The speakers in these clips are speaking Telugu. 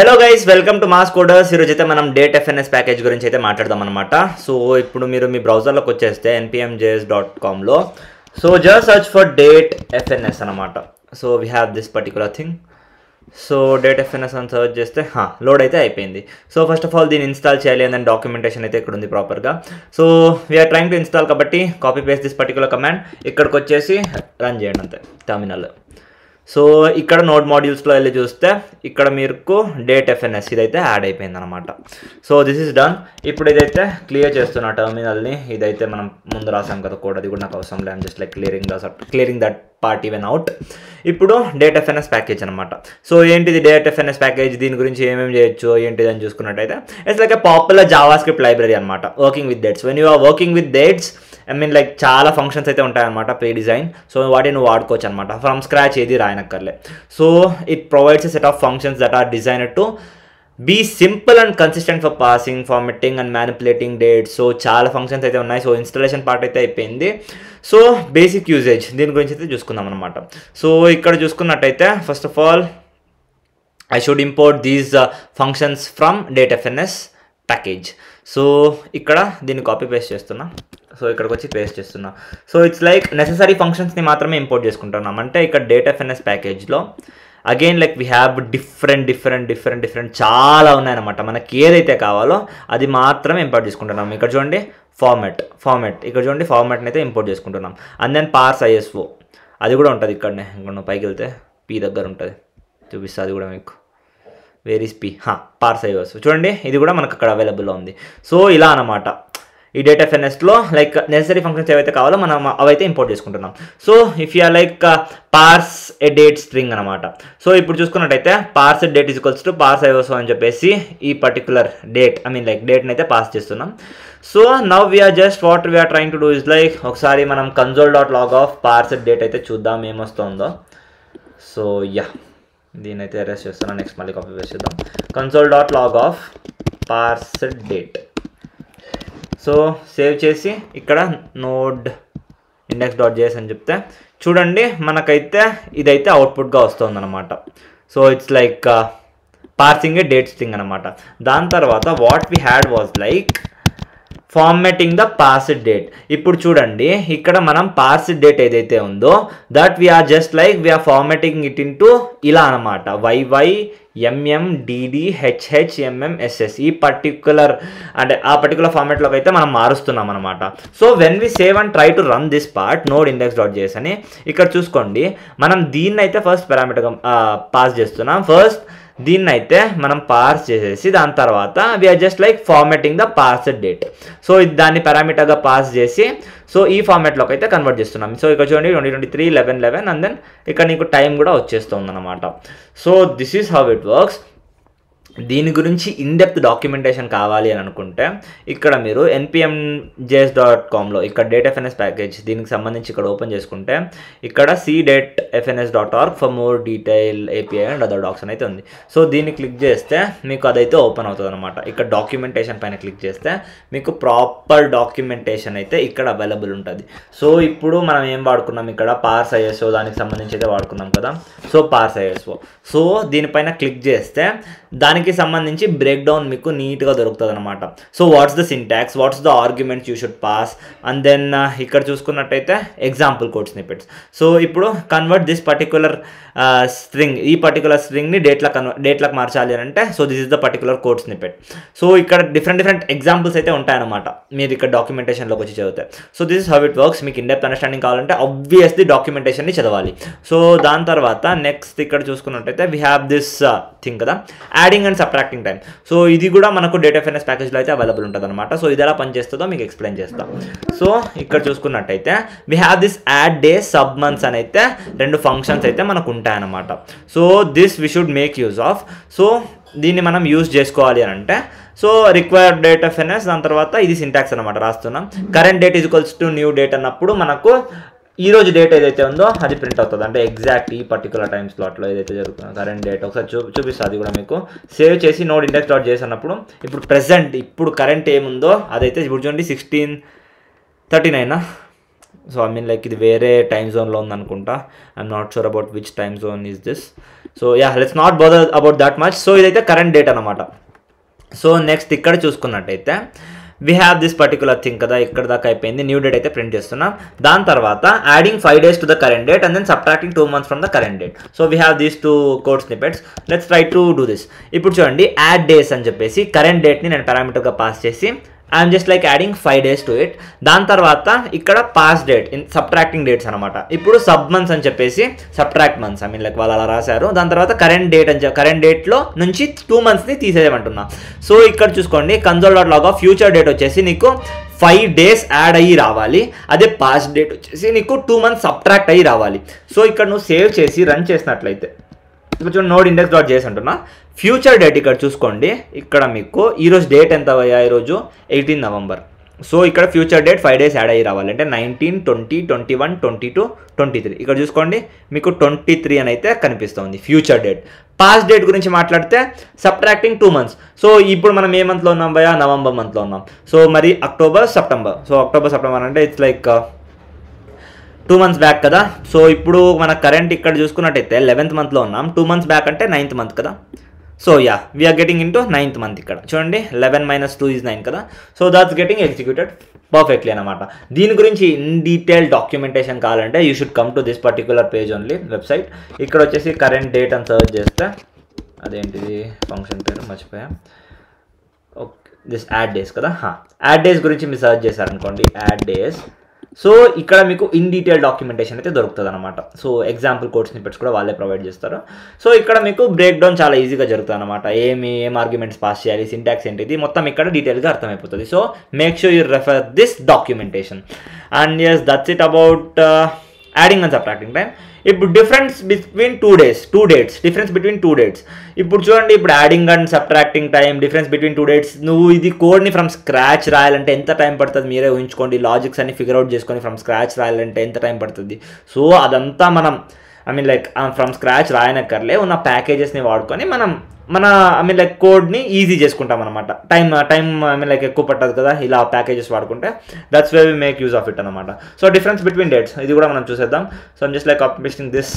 Hello guys welcome to mass coders ఈరోజు అయితే మనం డేట్ ఎఫ్ఎన్ఎస్ ప్యాకేజ్ గురించి అయితే మాట్లాడదాం అనమాట సో ఇప్పుడు మీరు మీ బ్రౌజర్లోకి వచ్చేస్తే NPMJS dot కామ్లో so just search for date FNS అనమాట so we have this particular thing so date FNS అని సర్చ్ చేస్తే లోడ్ అయితే అయిపోయింది. సో ఫస్ట్ ఆఫ్ ఆల్ దీన్ని ఇన్స్టాల్ చేయాలి అండ్ డాక్యుమెంటేషన్ అయితే ఇక్కడ ఉంది ప్రాపర్గా so we're trying to install కాబట్టి copy paste this particular command ఇక్కడికి వచ్చేసి రన్ చేయండి అంతే టర్మినల్ సో ఇక్కడ నోట్ మాడ్యూల్స్లో వెళ్ళి చూస్తే ఇక్కడ మీకు డేట్ ఎఫ్ఎన్ఎస్ ఇదైతే యాడ్ అయిపోయింది అనమాట సో దిస్ ఇస్ డన్ ఇప్పుడు ఇదైతే క్లియర్ చేస్తున్న టర్మినల్ని ఇదైతే మనం ముందు రాసాం కదా కోడ్ అది కూడా నాకు అవసరం లేదు. Just like clearing the clearing that part even out. ఇప్పుడు డేట్ ఎఫ్ఎన్ఎస్ ప్యాకేజ్ అనమాట సో ఏంటిది డేట్ ఎఫ్ఎన్ఎస్ ప్యాకేజ్ దీని గురించి ఏమేమి చేయొచ్చు? ఏంటిది అని చూసుకున్నట్టయితే it's like a popular JavaScript library అనమాట working with dates when you are working with dates I mean like చాలా ఫంక్షన్స్ అయితే ఉంటాయన్నమాట ప్రీ డిజైన్ సో వాటిని నువ్వు వాడుకోవచ్చు అనమాట ఫ్రమ్ స్క్రాచ్ ఏది రాయనక్కర్లే. So it provides a set of functions that are design to be simple and consistent for passing formatting and manipulating dates so చాలా ఫంక్షన్స్ అయితే ఉన్నాయి. సో ఇన్స్టాలేషన్ పార్ట్ అయితే అయిపోయింది. సో బేసిక్ యూజేజ్ దీని గురించి అయితే చూసుకుందాం అనమాట సో ఇక్కడ చూసుకున్నట్టయితే first of all I should import these functions from date FNS package so ఇక్కడ దీన్ని కాపీ పేస్ట్ చేస్తున్నా. సో ఇక్కడికి వచ్చి పేస్ట్ చేస్తున్నా. సో ఇట్స్ లైక్ నెససరీ ఫంక్షన్స్ని మాత్రమే ఇంపోర్ట్ చేసుకుంటున్నాం. అంటే ఇక్కడ date FNS ప్యాకేజ్లో again like we have different different different different చాలా ఉన్నాయన్నమాట. మనకి ఏదైతే కావాలో అది మాత్రమే ఇంపోర్ట్ చేసుకుంటున్నాం. ఇక్కడ చూడండి ఫార్మాట్ ఫార్మాట్ ఇక్కడ చూడండి ఫార్మాట్ని అయితే ఇంపోర్ట్ చేసుకుంటున్నాం. అండ్ దెన్ పార్స్ ఐఎస్ఓ అది కూడా ఉంటుంది ఇక్కడనే. ఇంకా నువ్వు పైకి వెళ్తే పీ దగ్గర ఉంటుంది. చూపిస్తా అది కూడా మీకు. Where is P parse ISO చూడండి ఇది కూడా మనకు అక్కడ అవైలబుల్లో ఉంది. సో ఇలా అనమాట ఈ డేటా ఫెనెస్ట్లో లైక్ నెసరీ ఫంక్షన్స్ ఏవైతే కావాలో మనం అవైతే ఇంపోర్ట్ చేసుకుంటున్నాం. So if you like parse a date string అనమాట సో ఇప్పుడు చూసుకున్నట్టయితే parse date equals to parse ISO అని చెప్పేసి ఈ particular date I mean like డేట్ని అయితే పాస్ చేస్తున్నాం. So now we're just what we're trying to do is like ఒకసారి మనం console dot log of parse date అయితే చూద్దాం ఏమొస్తుందో. సో యా దీని అయితే అరెస్ట్ చేస్తున్నాను నెక్స్ట్ మళ్ళీ కాపీ వేసేద్దాం console dot log of parse date so save చేసి ఇక్కడ నోడ్ ఇండెక్స్ డాట్ జేఎస్ అని చెప్తే చూడండి మనకైతే ఇదైతే అవుట్పుట్గా వస్తుందన్నమాట. So it's like parsing a date string అనమాట దాని తర్వాత what we had was like formatting the passed date ఇప్పుడు చూడండి ఇక్కడ మనం పాస్డ్ డేట్ ఏదైతే ఉందో that we're just like we're formatting it in ఇలా అనమాట YY MM DD HH MM SS ఈ పర్టిక్యులర్ అంటే ఆ పర్టికులర్ ఫార్మాట్లోకి అయితే మనం మారుస్తున్నాం అనమాట so when we save and try to run this part node index dot చేసి అని ఇక్కడ చూసుకోండి మనం దీన్ని అయితే ఫస్ట్ పారామీటర్గా పాస్ చేస్తున్నాం. ఫస్ట్ దీన్ని అయితే మనం పార్స్ చేసేసి దాని తర్వాత we're just like formatting the parsed date so ఇది దాన్ని పారామీటర్గా పాస్ చేసి సో ఈ ఫార్మేట్లోకి అయితే కన్వర్ట్ చేస్తున్నాం. సో ఇక్కడ చూడండి twenty twenty three eleven eleven and then ఇక్కడ నీకు టైం కూడా వచ్చేస్తుంది అనమాట so this is how it works దీని గురించి ఇన్డెప్త్ డాక్యుమెంటేషన్ కావాలి అని అనుకుంటే ఇక్కడ మీరు ఎన్పిఎం జేఎస్ డాట్ కామ్లో ఇక్కడ డేట్ ఎఫ్ఎన్ఎస్ ప్యాకేజ్ దీనికి సంబంధించి ఇక్కడ ఓపెన్ చేసుకుంటే ఇక్కడ see date FNS dot org for more detail API and other docs అయితే ఉంది. సో దీన్ని క్లిక్ చేస్తే మీకు అదైతే ఓపెన్ అవుతుంది అనమాట ఇక్కడ డాక్యుమెంటేషన్ పైన క్లిక్ చేస్తే మీకు ప్రాపర్ డాక్యుమెంటేషన్ అయితే ఇక్కడ అవైలబుల్ ఉంటుంది. సో ఇప్పుడు మనం ఏం వాడుకున్నాం? ఇక్కడ పార్స్ ఐఎస్ఓ దానికి సంబంధించి అయితే వాడుకున్నాం కదా. సో పార్స్ ఐఎస్ఓ సో దీనిపైన క్లిక్ చేస్తే దానికి సంబంధించి బ్రేక్ డౌన్ మీకు నీట్గా దొరుకుతుంది అనమాట so what's the syntax what's the arguments you should pass and then ఇక్కడ చూసుకున్నట్టయితే ఎగ్జాంపుల్ కోడ్ స్నిపెట్స్ సో ఇప్పుడు కన్వర్ట్ దిస్ పర్టికులర్ స్ట్రింగ్ ఈ పర్టికులర్ స్ట్రింగ్ని డేట్లా కన్వర్ డేట్లకు మార్చాలి అని అంటే so this is the particular code snippet so ఇక్కడ డిఫరెంట్ డిఫరెంట్ ఎగ్జాంపుల్స్ అయితే ఉంటాయన్నమాట. మీరు ఇక్కడ డాక్యుమెంటేషన్లోకి వచ్చి చదివితే. So this is how it works మీకు ఇండెప్త్ అండర్స్టాండింగ్ కావాలంటే ఆబ్వియస్లీ డాక్యుమెంటేషన్ని చదవాలి. సో దాని తర్వాత నెక్స్ట్ ఇక్కడ చూసుకున్నట్టయితే వీ హ్యావ్ దిస్ థింగ్ కదా. Adding and subtracting time so ఇది కూడా మనకు డేటా ఎఫ్ఎన్ఎస్ ప్యాకేజ్లో అయితే అవైలబుల్ ఉంటుంది అనమాట సో ఇది ఎలా పనిచేస్తుందో మీకు ఎక్స్ప్లెయిన్ చేస్తాం. సో ఇక్కడ చూసుకున్నట్టయితే we have this add day sub months అని అయితే రెండు ఫంక్షన్స్ అయితే మనకు ఉంటాయన్నమాట so this we should make use of so దీన్ని మనం యూజ్ చేసుకోవాలి అని అంటే so required date of NS దాని తర్వాత ఇది సింటాక్స్ అనమాట రాస్తున్నాం. Current date equals to new date అన్నప్పుడు మనకు ఈ రోజు డేట్ ఏదైతే ఉందో అది ప్రింట్ అవుతుంది. అంటే ఎగ్జాక్ట్ ఈ పర్టికులర్ టైం స్లాట్లో ఏదైతే జరుగుతుందో కరెంట్ డేట్ ఒకసారి చూ చూపిస్తుంది అది కూడా మీకు. సేవ్ చేసి నోడ్ ఇండెక్స్ డాట్ చేసినప్పుడు ఇప్పుడు ప్రెసెంట్ ఇప్పుడు కరెంట్ ఏముందో అదైతే ఇప్పుడు చూడండి sixteen thirty nine so I mean like ఇది వేరే టైం జోన్లో ఉందనుకుంటా. I'm not sure about which time zone is this so yeah let's not bother about that much so ఇదైతే కరెంట్ డేట్ అనమాట సో నెక్స్ట్ ఇక్కడ చూసుకున్నట్టయితే we have this particular thing కదా ఇక్కడ దాకా అయిపోయింది. న్యూ డేట్ అయితే ప్రింట్ చేస్తున్నాం. దాని తర్వాత adding five days to the current date and then subtracting two months from the current date so we have these two code snippets let's try to do this ఇప్పుడు చూడండి యాడ్ డేస్ అని చెప్పేసి కరెంట్ డేట్ని నేను పారామీటర్గా పాస్ చేసి I'm just like adding five days to it దాని తర్వాత ఇక్కడ pass date in subtracting dates అనమాట ఇప్పుడు సబ్ మంత్స్ అని చెప్పేసి subtract months I mean like వాళ్ళు అలా రాశారు. దాని తర్వాత కరెంట్ డేట్ అని కరెంట్ డేట్లో నుంచి టూ మంత్స్ని తీసేయమంటున్నా. సో ఇక్కడ చూసుకోండి కన్సోల్ డాట్ లాగా ఫ్యూచర్ డేట్ వచ్చేసి నీకు ఫైవ్ డేస్ యాడ్ అయ్యి రావాలి. అదే పాస్ డేట్ వచ్చేసి నీకు టూ మంత్స్ సబ్ట్రాక్ట్ అయ్యి రావాలి. సో ఇక్కడ నువ్వు సేవ్ చేసి రన్ చేసినట్లయితే. ఇక్కడ చూడండి నోడ్ ఇండెక్స్ డాట్ చేసి అంటున్నా. ఫ్యూచర్ డేట్ ఇక్కడ చూసుకోండి. ఇక్కడ మీకు ఈరోజు డేట్ ఎంత అయ్యా? ఈరోజు ఎయిటీన్ నవంబర్ సో ఇక్కడ future date five days add అయ్యి రావాలి. అంటే nineteen twenty twenty one twenty two twenty three ఇక్కడ చూసుకోండి. మీకు ట్వంటీ త్రీ అని అయితే కనిపిస్తుంది ఫ్యూచర్ డేట్ పాస్ట్ డేట్ గురించి మాట్లాడితే సబ్ట్రాక్టింగ్ టూ మంత్స్ సో ఇప్పుడు మనం ఏ మంత్లో ఉన్నాం భయా నవంబర్ మంత్లో ఉన్నాం. సో మరి October September so October September అంటే it's like uh, two months back కదా. సో ఇప్పుడు మన కరెంట్ ఇక్కడ చూసుకున్నట్టయితే లెవెన్త్ మంత్లో ఉన్నాం. టూ మంత్స్ బ్యాక్ అంటే నైన్త్ మంత్ కదా. So yeah we're getting in to ninth month ఇక్కడ. చూడండి eleven minus two is nine కదా. So that's getting executed perfectly అనమాట దీని గురించి ఇన్ డీటెయిల్ డాక్యుమెంటేషన్ కావాలంటే you should come to this particular page only website ఇక్కడ వచ్చేసి కరెంట్ డేట్ అని సర్చ్ చేస్తే అదేంటిది? ఫంక్షన్ పేరు మర్చిపోయా. ఓకే దిస్ యాడ్ డేస్ కదా. యాడ్ డేస్ గురించి మీరు సర్చ్ చేశారనుకోండి. యాడ్ డేస్ సో ఇక్కడ మీకు ఇన్ డీటెయిల్ డాక్యుమెంటేషన్ అయితే దొరుకుతుంది అనమాట సో ఎగ్జాంపుల్ కోడ్ స్నిపెట్స్ కూడా వాళ్ళే ప్రొవైడ్ చేస్తారు. సో ఇక్కడ మీకు బ్రేక్ డౌన్ చాలా ఈజీగా జరుగుతుంది అనమాట ఏమి ఏం ఆర్గ్యుమెంట్స్ పాస్ చేయాలి సింటాక్స్ ఏంటిది మొత్తం ఇక్కడ డీటెయిల్గా అర్థమైపోతుంది. So make sure you refer this documentation and yes that's it about adding and subtracting time ఇప్పుడు difference between two days two dates difference between two dates ఇప్పుడు చూడండి ఇప్పుడు adding and subtracting time difference between two dates నువ్వు ఇది కోడ్ని ఫ్రమ్ స్క్రాచ్ రాయాలంటే ఎంత టైం పడుతుంది మీరే ఊహించుకోండి. లాజిక్స్ అన్ని ఫిగర్ అవుట్ చేసుకొని ఫ్రమ్ స్క్రాచ్ రాయాలంటే ఎంత టైం పడుతుంది? సో అదంతా మనం I mean like from scratch రాయనక్కర్లే. ఉన్న ప్యాకేజెస్ని వాడుకొని మనం మన ఐ మీన్ లైక్ కోడ్ని ఈజీ చేసుకుంటాం అనమాట time time I mean like ఎక్కువ పట్టదు కదా ఇలా ప్యాకేజెస్ వాడుకుంటే that's way we make use of it అనమాట సో డిఫరెన్స్ బిట్వీన్ డేట్స్ ఇది కూడా మనం చూసేద్దాం. సో జస్ట్ లైక్ అప్లిస్టింగ్ దిస్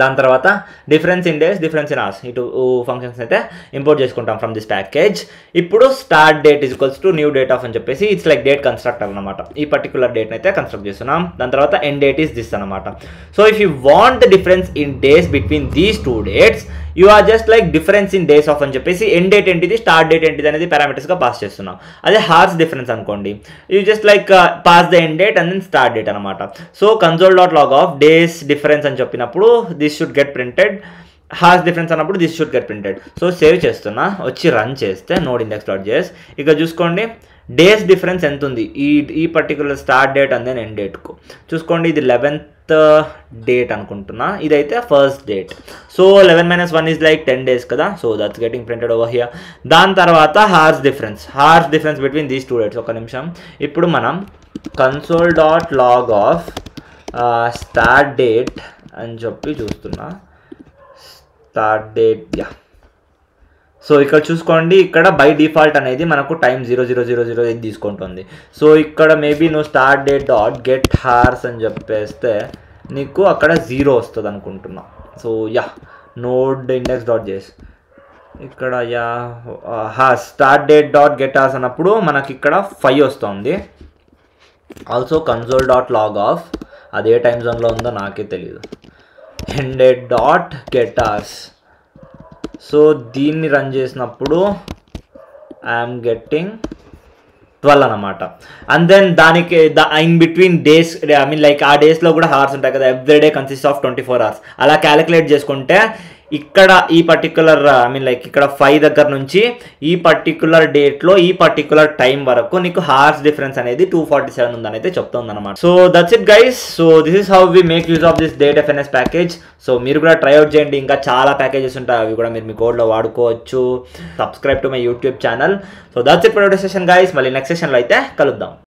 దాని తర్వాత difference in days difference in hours ఇటు ఫంక్షన్స్ అయితే ఇంపోర్ట్ చేసుకుంటాం ఫ్రమ్ దిస్ ప్యాకేజ్ ఇప్పుడు start date is equals to new date of అని చెప్పేసి ఇట్స్ లైక్ డేట్ కన్స్ట్రక్ట్ అనమాట ఈ పర్టికులర్ డేట్ అయితే కన్స్ట్రక్ట్ చేస్తున్నాం. దాని తర్వాత ఎండ్ డేట్ ఇస్ దిస్ అనమాట so if you want the difference in days between these two dates you are just like difference in days of అని చెప్పేసి ఎండ్ డేట్ ఏంటిది స్టార్ట్ డేట్ ఏంటిది అనేది పారామీటర్స్గా పాస్ చేస్తున్నాం. అదే హార్స్ డిఫరెన్స్ అనుకోండి. You just like pass the end date and then start date అనమాట so console dot log of days difference అని చెప్పినప్పుడు this should get printed hours difference అన్నప్పుడు this should get printed so save చేస్తున్నా వచ్చి రన్ చేస్తే నోడ్ ఇండెక్స్ డాట్ జేఎస్ ఇక చూసుకోండి డేస్ డిఫరెన్స్ ఎంత ఉంది ఈ ఈ particular start date and then end డేట్కు చూసుకోండి ఇది లెవెన్త్ డేట్ అనుకుంటున్నా. ఇదైతే first date. So eleven minus one is like ten days కదా. So that's getting printed over here దాని తర్వాత hours difference. Hours difference between these two dates ఒక నిమిషం. ఇప్పుడు మనం console dot log of start date అని చెప్పి చూస్తున్నా. స్టార్ట్ డేట్ యా సో ఇక్కడ చూసుకోండి ఇక్కడ బై డిఫాల్ట్ అనేది మనకు time zero zero zero zero ఇది తీసుకుంటుంది. సో ఇక్కడ మేబీ నువ్వు start date dot get hours అని చెప్పేస్తే నీకు అక్కడ జీరో వస్తుంది అనుకుంటున్నా. So yeah node index dot చేసి ఇక్కడ యా హా start date dot get hours అన్నప్పుడు మనకి ఇక్కడ ఫైవ్ వస్తుంది. Also console dot log of అదే టైం జోన్లో ఉందో నాకే తెలియదు end date dot get hours so దీన్ని రన్ చేసినప్పుడు ఐఎమ్ గెట్టింగ్ ట్వెల్వ్ అనమాట అండ్ దెన్ దానికి in between days I mean like ఆ డేస్లో కూడా హార్స్ ఉంటాయి కదా every day consist of twenty four hours అలా క్యాలిక్యులేట్ చేసుకుంటే ఇక్కడ ఈ పర్టికులర్ ఐ మీన్ లైక్ ఇక్కడ ఫైవ్ దగ్గర నుంచి ఈ పర్టికులర్ డేట్లో ఈ పర్టికులర్ టైం వరకు నీకు హార్స్ డిఫరెన్స్ అనేది టూ ఫార్టీ సెవెన్ ఉందని అయితే చెప్తుంది అనమాట so that's it guys so this is how we make use of this date FNS package so మీరు కూడా ట్రై అవుట్ చేయండి. ఇంకా చాలా ప్యాకేజెస్ ఉంటాయి. అవి కూడా మీరు మీ కోడ్లో వాడుకోవచ్చు. Subscribe to my YouTube channel so that's it product session guys మళ్ళీ నెక్స్ట్ సెషన్లో అయితే కలుద్దాం.